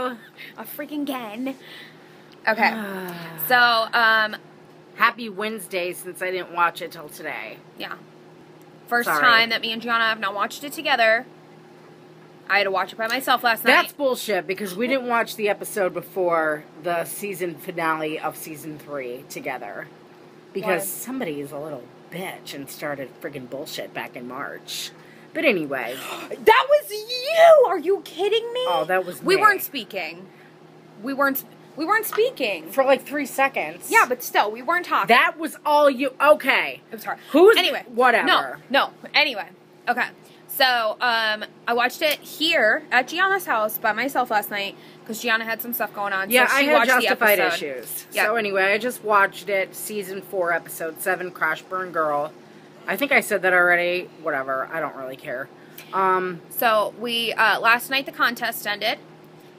Hello. A freaking again. Okay. so, um, Happy Wednesday since I didn't watch it till today. yeah. First Sorry. time that me and Gianna have not watched it together. I had to watch it by myself last night. That's bullshit because we didn't watch the episode before the season finale of season three together. Because Why? somebody is a little bitch and started friggin' bullshit back in March. But anyway, That was you. Are you kidding me? Oh, that was We me. weren't speaking. We weren't. We weren't speaking. for like three seconds. Yeah, but still, we weren't talking. that was all you. Okay. I'm sorry. Who's anyway? Whatever. No, no. Anyway, okay. So, um, I watched it here at Gianna's house by myself last night because Gianna had some stuff going on. Yeah, so I had watched justified issues. Yeah. So anyway, I just watched it, season four, episode seven, Crash Burn Girl. I think I said that already. Whatever. I don't really care. Um, So we uh, last night the contest ended,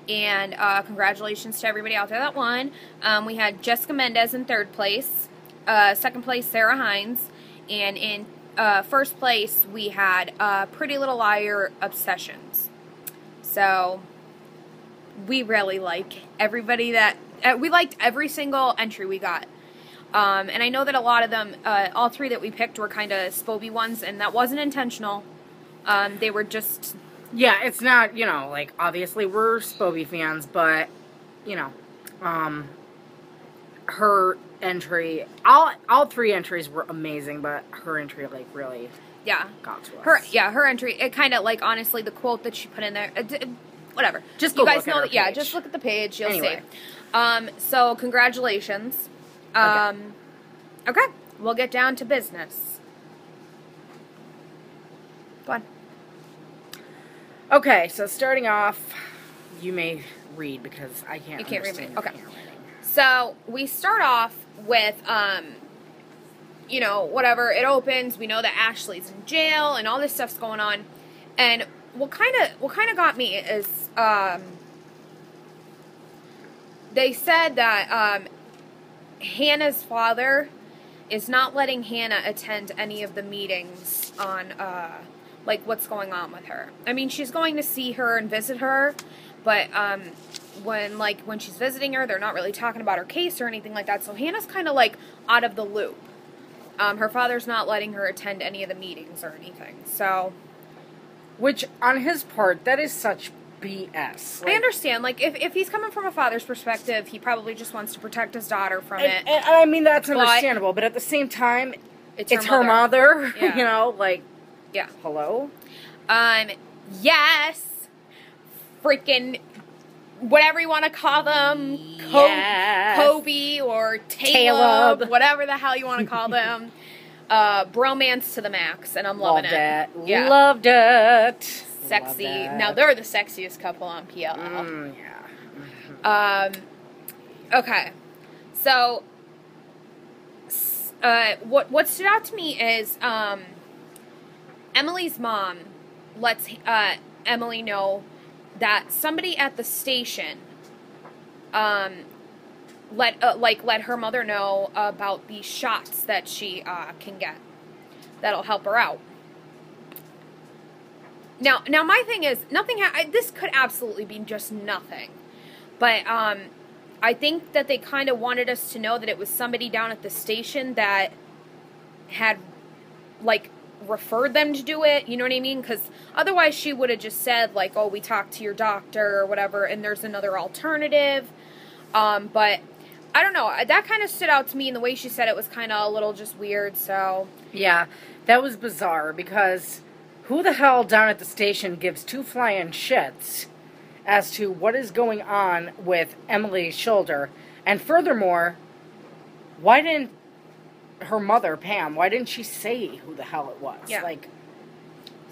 and uh, congratulations to everybody out there that won. Um, we had Jessica Mendez in third place, uh, second place Sarah Hines, and in uh, first place we had uh, Pretty Little Liar Obsessions. So we really like everybody that uh, we liked every single entry we got. Um, and I know that a lot of them, uh, all three that we picked were kind of Spoby ones, and that wasn't intentional. Um, they were just yeah, it's not, you know, like, obviously we're Spoby fans, but, you know, um, her entry, all, all three entries were amazing, but her entry, like, really yeah. got to us. Her yeah, her entry. It kind of like honestly the quote that she put in there. It, it- whatever. Just you guys know that. Yeah, just look at the page. You'll Anyway. see. Um. So congratulations. Okay. Um. Okay. We'll get down to business. Go on. Okay, so starting off, you may read because I can't You can't read me. Okay. So we start off with, um, you know, whatever. It opens. We know that Ashley's in jail and all this stuff's going on. And what kind of what kind of got me is um, they said that um, Hanna's father is not letting Hanna attend any of the meetings on uh, like what's going on with her. I mean, she's going to see her and visit her, but um, when like when she's visiting her, they're not really talking about her case or anything like that. So Hanna's kind of like out of the loop. Um, her father's not letting her attend any of the meetings or anything. So Which, on his part, that is such BS. I understand. Like if if he's coming from a father's perspective, he probably just wants to protect his daughter from And, it. and I mean, that's But- understandable, but at the same time, it's, it's her mother, Yeah. you know, like, Yeah. hello? Um, yes, freaking whatever you want to call them, Co- Yes. Kobe or Caleb. Caleb, whatever the hell you want to call them. Uh, bromance to the max, and I'm loving Loved it. Yeah, Loved it. Sexy. Now they're the sexiest couple on PLL. Mm, yeah. Um, okay, so uh, what what stood out to me is um, Emily's mom lets uh, Emily know that somebody at the station um, let uh, like let her mother know about the shots that she uh, can get that'll help her out. Now, now my thing is nothing. Ha- I, this could absolutely be just nothing, but um, I think that they kind of wanted us to know that it was somebody down at the station that had like referred them to do it. You know what I mean? Because otherwise, she would have just said like, "Oh, we talked to your doctor or whatever," and there's another alternative. Um, but I don't know. That kind of stood out to me, and the way she said it was kind of a little just weird. So Yeah, that was bizarre because who the hell down at the station gives two flying shits as to what is going on with Emily's shoulder? And furthermore, why didn't her mother, Pam, why didn't she say who the hell it was? Yeah. Like,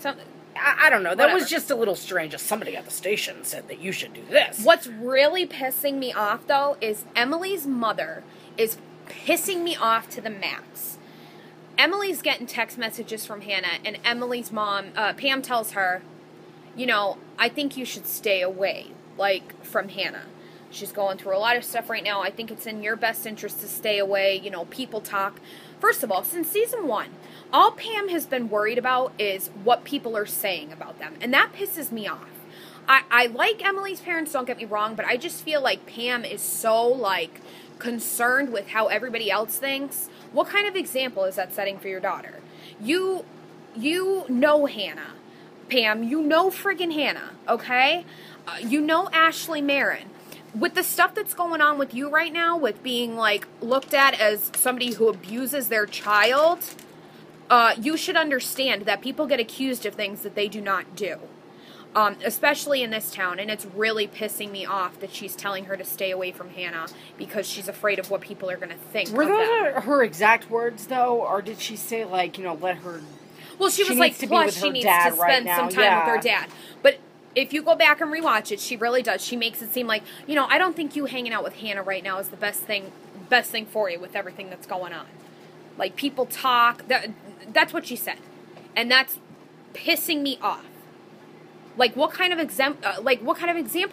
some I, I don't know. That was just a little strange. Just somebody at the station said that you should do this. What's really pissing me off though is Emily's mother is pissing me off to the max. Emily's getting text messages from Hanna, and Emily's mom, uh, Pam, tells her, you know, I think you should stay away, like from Hanna. She's going through a lot of stuff right now. I think it's in your best interest to stay away. You know, people talk. First of all, since season one, all Pam has been worried about is what people are saying about them. And that pisses me off. I, I like Emily's parents, don't get me wrong, but I just feel like Pam is so like concerned with how everybody else thinks. What kind of example is that setting for your daughter? You you know Hanna. Pam, you know friggin' Hanna, okay? Uh, you know Ashley Marin. With the stuff that's going on with you right now, with being like looked at as somebody who abuses their child, uh, you should understand that people get accused of things that they do not do. Um, especially in this town, and it's really pissing me off that she's telling her to stay away from Hanna because she's afraid of what people are going to think. Were those her exact words though, or did she say like you know let her? Well, she she was like, plus she needs to spend now, some time with her dad. But if you go back and rewatch it, she really does. She makes it seem like you know I don't think you hanging out with Hanna right now is the best thing, best thing for you with everything that's going on. Like people talk. That that's what she said, and that's pissing me off. Like what kind of exam? Uh, like what kind of example?